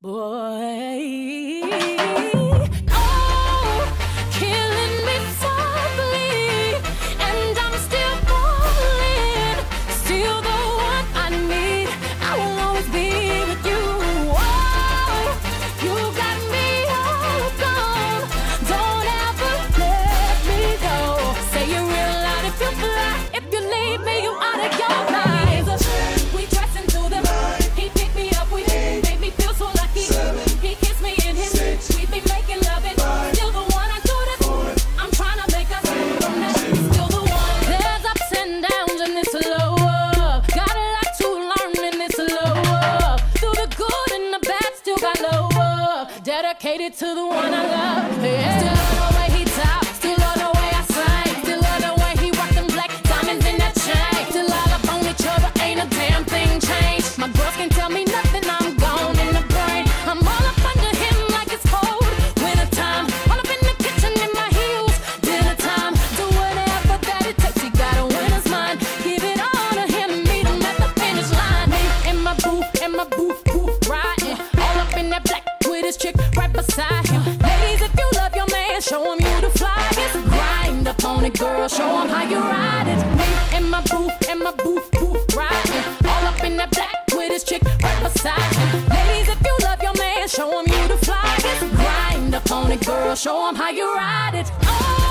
Boy, oh, killing me softly, and I'm still falling. Still the one I need. I will always be with you. Oh, you got me hooked on. Don't ever let me go. Say real loud if you fly. If you leave me, you out of your mind. Dedicated to the one I love. Yeah. Still love the way he talks. Still love the way I sing. Still love the way he rock them black diamonds in that chain. Still all up on each other, ain't a damn thing changed. My girls can tell me nothing, I'm gone in the brain. I'm all up under him like it's cold. Winter time, all up in the kitchen in my heels. Dinner time, do whatever that it takes. He got a winner's mind. Give it all to him, meet him at the finish line. Me and my boo, and my boo, boo, riding. All up in that black with his chick you the flyest. Grind up on it, girl, show him how you ride it. Me and my boo, and my boo, boo, riding. All up in that black with his chick right beside him. Ladies, if you love your man, show him you the flyest. Grind up on it, girl, show him how you ride it. Oh,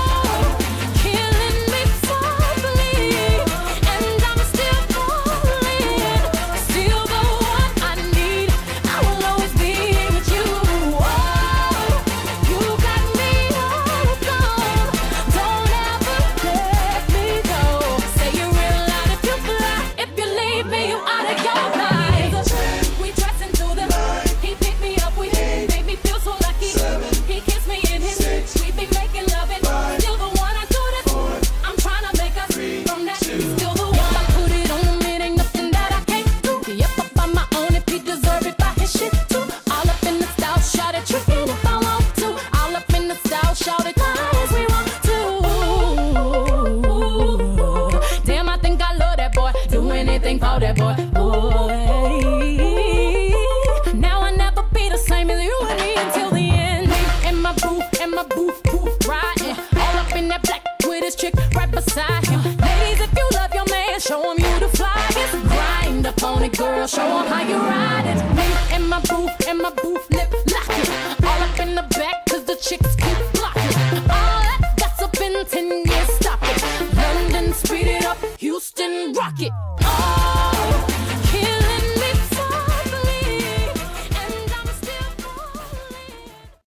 it, show them you the flyest. Grind up on it, girl, show them how you ride it. Me and my booth and my booth lip lock it. All up in the back, cause the chicks keep blocking. All that gossip in 10 years, stop it. London, speed it up, Houston, rock it. Oh.